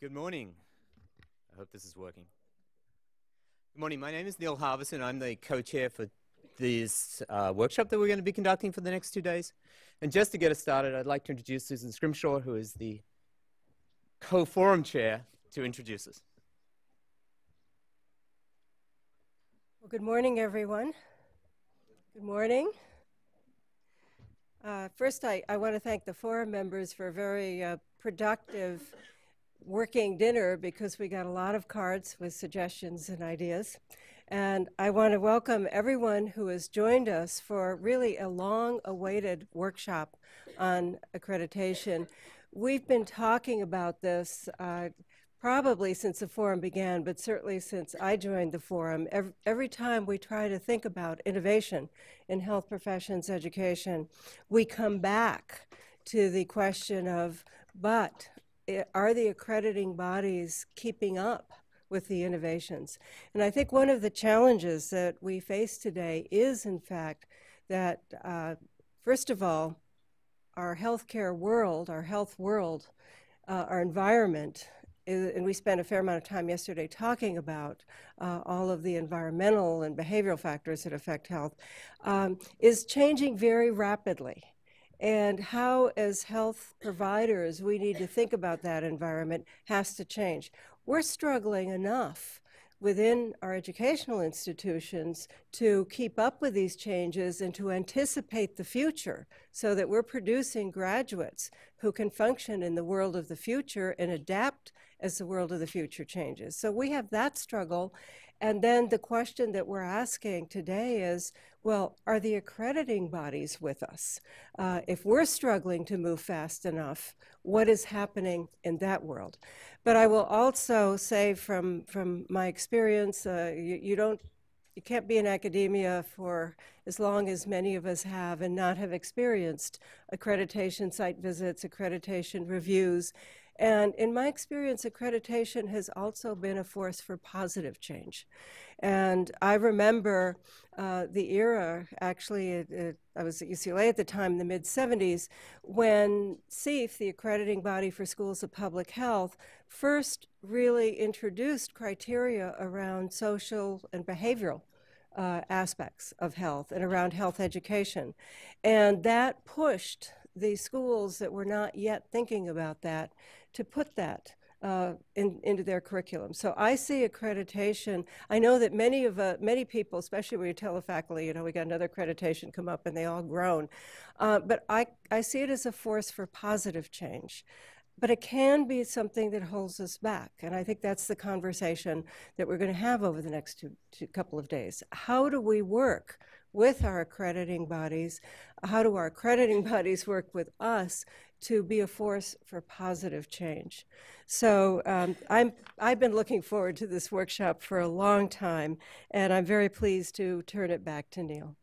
Good morning. I hope this is working. Good morning. My name is Neil Harvison. I'm the co-chair for this uh, workshop that we're going to be conducting for the next two days. And just to get us started, I'd like to introduce Susan Scrimshaw, who is the co-forum chair, to introduce us. Well, good morning, everyone. Good morning. Uh, first, I, I want to thank the forum members for a very uh, productive working dinner because we got a lot of cards with suggestions and ideas. And I want to welcome everyone who has joined us for really a long awaited workshop on accreditation. We've been talking about this uh, probably since the forum began, but certainly since I joined the forum. Every, every, time we try to think about innovation in health professions education, we come back to the question of, but are the accrediting bodies keeping up with the innovations? And I think one of the challenges that we face today is, in fact, that uh, first of all, our healthcare world, our health world, uh, our environment, and we spent a fair amount of time yesterday talking about uh, all of the environmental and behavioral factors that affect health, um, is changing very rapidly and how, as health providers, we need to think about that environment has to change. We're struggling enough within our educational institutions to keep up with these changes and to anticipate the future so that we're producing graduates who can function in the world of the future and adapt as the world of the future changes. So we have that struggle. And then the question that we're asking today is well, are the accrediting bodies with us? Uh, if we're struggling to move fast enough, what is happening in that world? But I will also say from, from my experience, uh, you, you don't you can't be in academia for as long as many of us have and not have experienced accreditation site visits, accreditation reviews, and in my experience, accreditation has also been a force for positive change. And I remember uh, the era, actually, it, it, I was at UCLA at the time, in the mid 70s, when CEPH, the accrediting body for schools of public health, first really introduced criteria around social and behavioral uh, aspects of health and around health education. And that pushed the schools that were not yet thinking about that to put that uh, in, into their curriculum. So I see accreditation. I know that many of uh, many people, especially when you tell the faculty, you know, we got another accreditation come up, and they all groan. Uh, but I I see it as a force for positive change. But it can be something that holds us back, and I think that's the conversation that we're going to have over the next two, two couple of days. How do we work with our accrediting bodies? How do our accrediting bodies work with us to be a force for positive change. So um, I'm, I've been looking forward to this workshop for a long time, and I'm very pleased to turn it back to Neil.